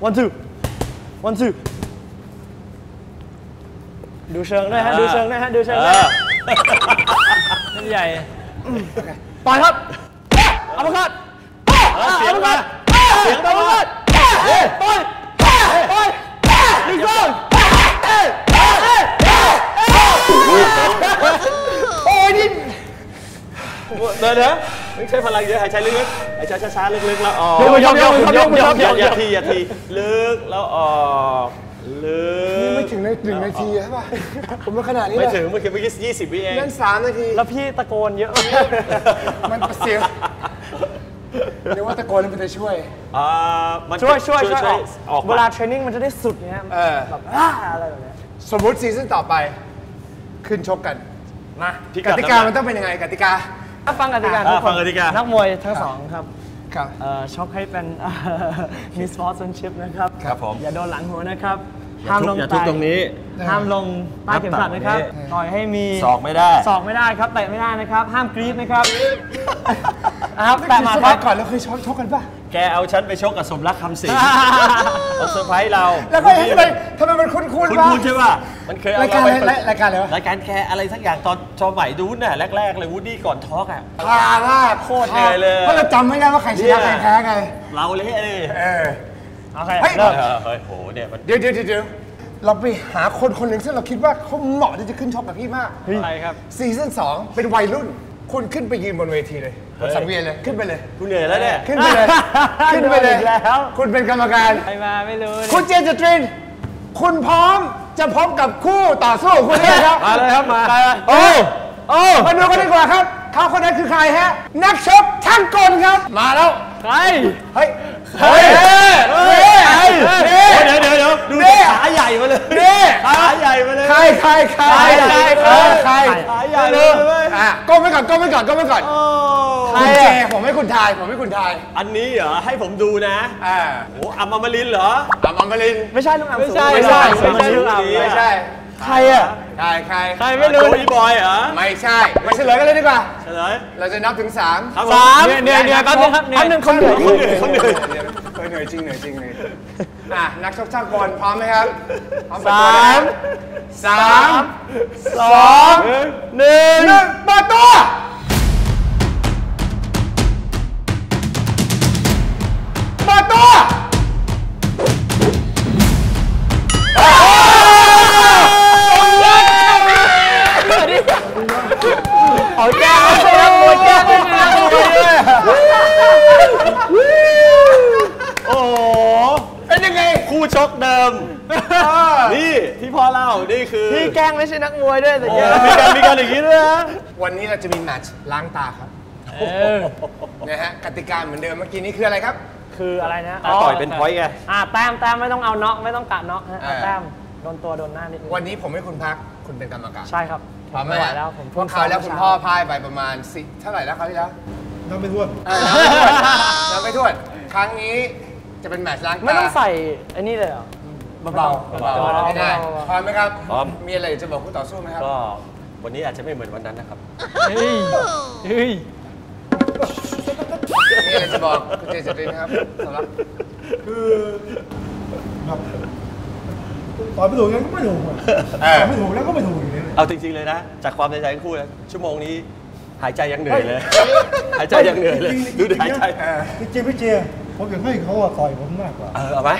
one two one two ดูเชิงด้วยฮะ ดูเชิงด้วยฮะ ดูเชิงด้วยฮะเล่นใหญ่ปล่อยครับเอามาคัดเออเสียงมาเสียงเอามามาคัดปล่อยปล่อยหนึ่งสองโอ้ยนี่เดินนะไม่ ใช่พลังเยอะหายใจลึกๆหายใจช้าๆลึกๆแล้วออกยกยกยกยกยกยกอย่าอย่าทีอย่าทีลึกแล้วออกลึกไม่ถึงในหนึ่งนาทีใช่ป่ะผมมาขนาดนี้ไม่เลยถึงเมื่อกี้เมื่อกี้ยี่สิบวิเองนั่นสามนาทีแล้วพี่ตะโกนเยอะมันเสียงเรียกว่าตะโกนมันจะช่วยอ่ามันช่วยช่วยช่วยออกออกเวลาเทรนนิ่งมันจะได้สุดไงฮะเออแบบอ่าอะไรแบบเนี้ยสมมุติซีซั่นต่อไป ขึ้นชกกัน มาพิกติกามันต้องเป็นยังไงกติกา ถ้าฟังกติกาอ่าทุกคนฟังกติกานักมวยทั้งสองครับครับ เอ่อชกให้เป็นมี sportsmanship นะครับครับผมอย่าโดนหลังหัวนะครับอย่าทุบอย่าทุบตรงนี้ห้ามลงใต้เข็มขัดนะครับนับต่ำกว่านี้ต่อยให้มีศอกไม่ได้ ศอกไม่ได้ครับเตะไม่ได้นะครับ ห้ามกรี๊ดนะครับนะครับแต่แต่มามาสคมัรัยบก่อนเราเคยชกชกกันป่ะ แกเอาฉันไปชกกับสมรักคำสิง เขาเซอร์ไพรส์เราแล้วก็เอ๊ะทำไมทำไมมันคุ้นๆคุณวะ คุณใช่ป่ะมันเคยเอารายการเราอะไปไรรายการอะไรวะ รายการแกอะไรสักอย่างตอนจอใหม่ดูน่ะแรกๆเลยวูดดี้ก่อน talk อะ พาลาบโคตรเหนื่อยเลย เพราะเราจำไม่ได้ว่าใครชนะใครแพ้ไง เราเละเลยเออ โอเคเฮ้ย เริ่มเออเฮ้ยโหเนี่ยมันเดี๋ยวเดี๋ยวเดี๋ยวเดี๋ยวเราไปหาคนคนหนึ่งซึ่งเราคิดว่าเขาเหมาะที่จะขึ้นชกกับพี่มาก ใครครับ ซีซั่นสองเป็นวัยรุ่น คุณขึ้นไปยืนบนเวทีเลยบนสังเวียนเลยขึ้นไปเลย กูเหนื่อยแล้วเนี่ย ขึ้นไปเลย ขึ้นไปเลย โดนอีกแล้ว คุณเป็นกรรมการใครมาไม่รู้คุณเจนจตริน คุณพร้อมจะพบกับคู่ต่อสู้ของคุณเลยครับมาเลยครับมาโอ้โอ้มาดูกันดีกว่าครับ เขาคนนั้นคือใครฮะ นักชกช่างกลครับ มาแล้ว ใครเฮ้ย เฮ้ยเฮ้ยเฮ้ยเฮ้ยเดี๋ยวเดี๋ยวเดี๋ยวดูนี่ขาใหญ่มาเลยนี่ขาใหญ่มาเลย ใครใครใครใครใครใครขาใหญ่ เลยเว้ยอะก้มไว้ก่อนก้มไว้ก่อนก้มไว้ก่อนโอ้คุณเจผมให้คุณทายผมให้คุณทายอันนี้เหรอ ให้ผมดูนะอ่าโอ้อัมมารินทร์เหรออามัมมารินไม่ใช่ลุงอ่ำไม่ใช่ ไม่ใช่สูงไม่ใช่ลุงอ่ำไม่ใช่ใครอะ ใครใครใครไม่รู้ โจอีบอยเหรอไม่ใช่มาเฉลยกันเลยดีกว่า เฉลยเราจะนับถึงสามครับสามผเหนื่อยเหนื่อยแป๊บนึงครับแป๊บนึงคนเหนื่อยเขาเหนื่อยเขาเหนื่อยเออเหนื่อยจริงเหนื่อยจริงเลยอะนักชกช่างกลพร้อมไหมครับพร้อมเปิดตัวนะสาม สามสองหนึ่งหนึ่งเปิดตัวเปิดตัวเอาแก้วไม่ใช่นักมวยแก้วไม่ใช่นักมวยด้วย โอ้โห เป็นยังไง คู่ชกเดิม นี่ที่พ่อเล่า นี่คือพี่แกล้งไม่ใช่นักมวยด้วยแต่โอ้แกมีการมีการอย่างนี้ด้วยนะวันนี้เราจะมีแมตช์ล้างตาครับเออนะฮะกติกาเหมือนเดิมเมื่อกี้นี้คืออะไรครับ คืออะไรนะต่อยเป็นพอยต์ไงอ่าแต้มแต้มไม่ต้องเอาน็อกไม่ต้องกะน็อกฮะเอาเออแต้มโดนตัวโดนหน้านิดนึงวันนี้ผมให้คุณพักคุณเป็นกรรมการใช่ครับพร้อมไหมไหวฮะแล้วผมเพราะคราวแล้วคุณพ่อพ่ายไปประมาณสิเท่าไหร่แล้วคราวที่แล้วน้ำไม่ท่วมเออนับไม่ถ้วนครั้งนี้ จะเป็นแมตช์ล้างตาไม่ต้องใส่ไอ้นี่เลยเหรอเบาๆเบาเบาๆๆไม่ได้เบาๆพร้อมไหมครับพร้อมมีอะไรจะบอกคู่ต่อสู้ไหมครับก็วันนี้อาจจะไม่เหมือนวันนั้นนะครับเฮ้ยเฮ้ยมีอะไรจะบอกคุณเจเจตรินนะครับสำหรับคือแบบตอบไม่ถูกยังก็ไม่ถูกอะเอตออบไม่ถูกแล้วก็ไม่ถูกอย่างนี้เลยเอาจริงๆเลยนะ จากความในใจทั้งคู่นะชั่วโมงนี้หายใจยังเหนื่อยเลย หายใจยังเหนื่อยเลย ดูดิหายใจจริงๆพี่เจ ผมอยากให้เขาอะต่อยผมมากกว่า เออเอาไหม